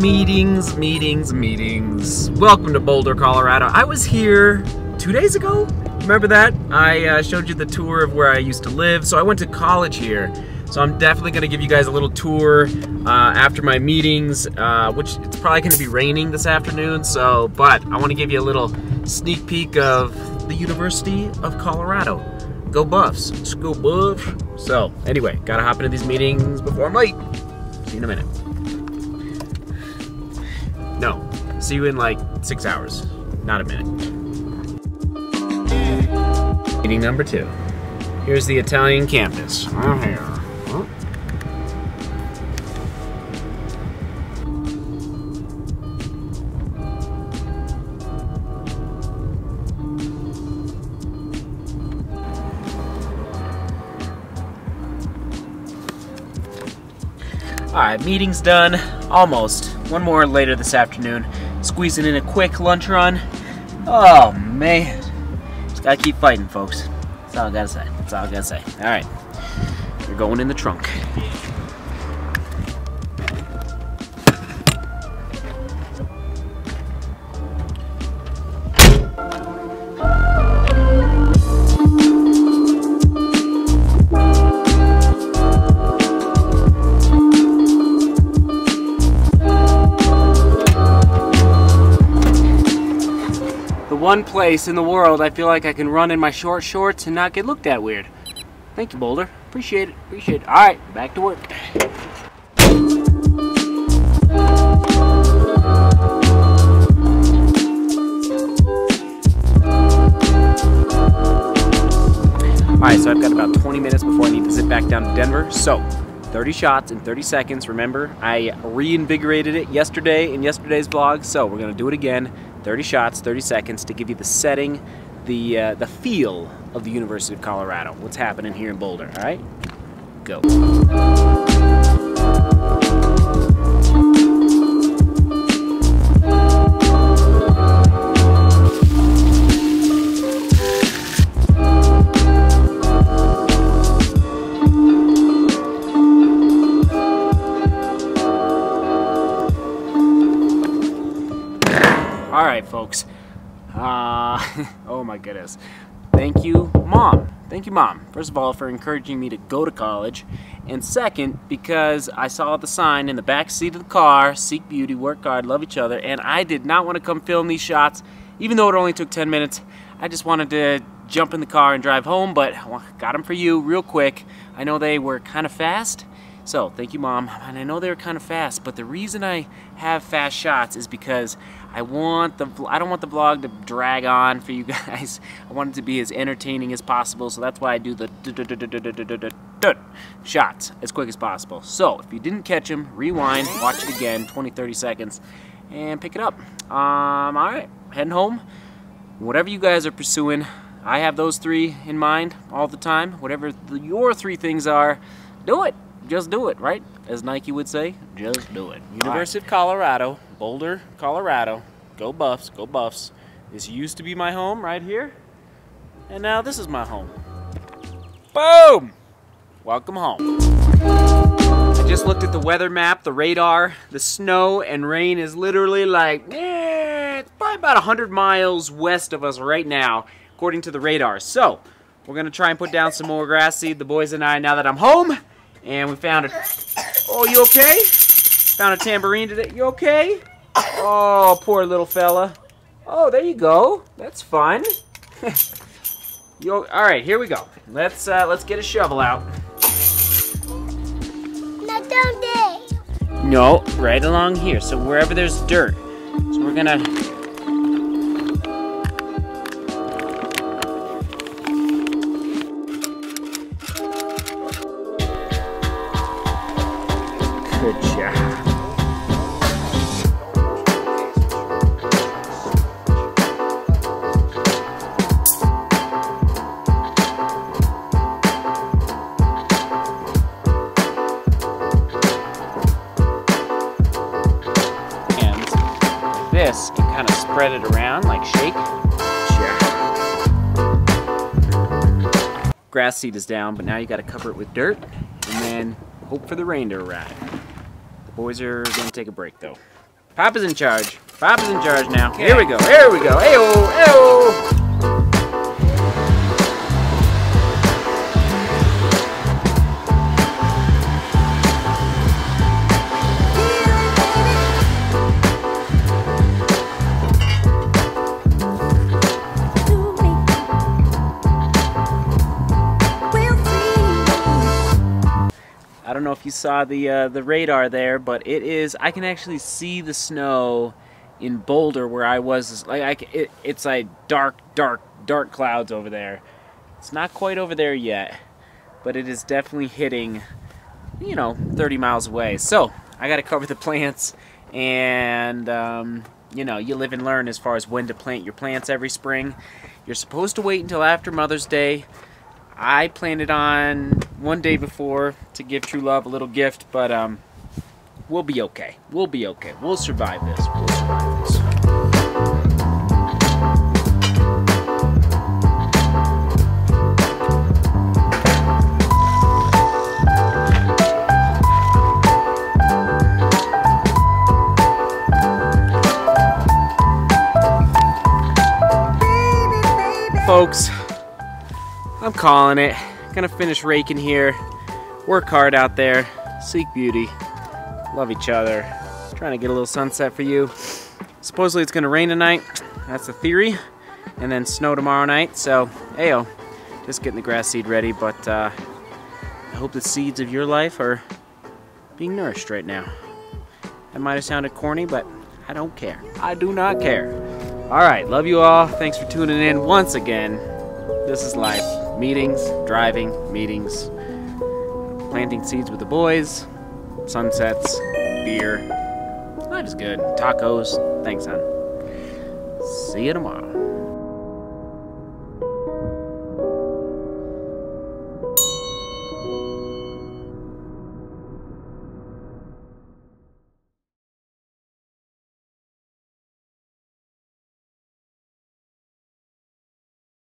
Meetings, meetings, meetings. Welcome to Boulder, Colorado. I was here two days ago. Remember that? I uh, showed you the tour of where I used to live. So I went to college here. So I'm definitely going to give you guys a little tour uh, after my meetings, uh, which it's probably going to be raining this afternoon. So, but I want to give you a little sneak peek of the University of Colorado. Go Buffs! Let's go Buffs! So, anyway, gotta hop into these meetings before I'm late. See you in a minute. No, see you in like six hours, not a minute. Meeting number two. Here's the Italian campus. Oh, here. Oh. Alright, meeting's done. Almost. One more later this afternoon. Squeezing in a quick lunch run. Oh, man. Just gotta keep fighting, folks. That's all I gotta say. That's all I gotta say. Alright. We're going in the trunk. One place in the world I feel like I can run in my short shorts and not get looked at weird. Thank you, Boulder. Appreciate it. Appreciate it. All right, back to work. All right, so I've got about 20 minutes before I need to zip back down to Denver. So, 30 shots in 30 seconds. Remember, I reinvigorated it yesterday in yesterday's vlog, so we're gonna do it again. 30 shots, 30 seconds to give you the setting, the uh, the feel of the University of Colorado. What's happening here in Boulder? All right, go. My goodness. Thank you, Mom. Thank you, Mom. First of all, for encouraging me to go to college. And second, because I saw the sign in the back seat of the car, seek beauty, work hard, love each other, and I did not want to come film these shots, even though it only took 10 minutes. I just wanted to jump in the car and drive home, but got them for you real quick. I know they were kind of fast, so thank you, Mom. And I know they were kind of fast, but the reason I have fast shots is because I want the I don't want the vlog to drag on for you guys. I want it to be as entertaining as possible, so that's why I do the shots as quick as possible. So if you didn't catch them, rewind, watch it again, 20, 30 seconds, and pick it up. Um, all right, heading home. Whatever you guys are pursuing, I have those three in mind all the time. Whatever your three things are, do it. Just do it, right? As Nike would say, just do it. University of Colorado, Boulder, Colorado. Go Buffs, go Buffs. This used to be my home right here, and now this is my home. Boom! Welcome home. I just looked at the weather map, the radar. The snow and rain is literally like, eh, it's probably about 100 miles west of us right now, according to the radar. So, we're gonna try and put down some more grass seed, the boys and I, now that I'm home. And we found a, oh, you okay? Found a tambourine today, you okay? Oh, poor little fella. Oh, there you go. That's fun. you, all right, here we go. Let's uh, let's get a shovel out. No, don't they? No, right along here. So wherever there's dirt. So we're gonna. This, and kind of spread it around, like shake. Grass seed is down, but now you got to cover it with dirt, and then hope for the rain to arrive. The boys are gonna take a break though. Papa's in charge. Papa's in charge now. Here we go. Here we go. Ayo, ayo. Know if you saw the uh, the radar there, but it is. I can actually see the snow in Boulder where I was. Like I, it, it's like dark, dark, dark clouds over there. It's not quite over there yet, but it is definitely hitting. You know, 30 miles away. So I got to cover the plants, and um, you know, you live and learn as far as when to plant your plants every spring. You're supposed to wait until after Mother's Day. I planned it on one day before to give True Love a little gift, but um, we'll be okay. We'll be okay. We'll survive this. We'll survive this. Folks, I'm calling it. Gonna finish raking here. Work hard out there. Seek beauty. Love each other. Trying to get a little sunset for you. Supposedly it's gonna rain tonight. That's the theory. And then snow tomorrow night. So, ayo. Just getting the grass seed ready, but uh, I hope the seeds of your life are being nourished right now. That might have sounded corny, but I don't care. I do not care. Alright, love you all. Thanks for tuning in once again. This is life. Meetings, driving, meetings, planting seeds with the boys, sunsets, beer. Life is good. Tacos. Thanks, son. See you tomorrow.